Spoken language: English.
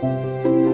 Música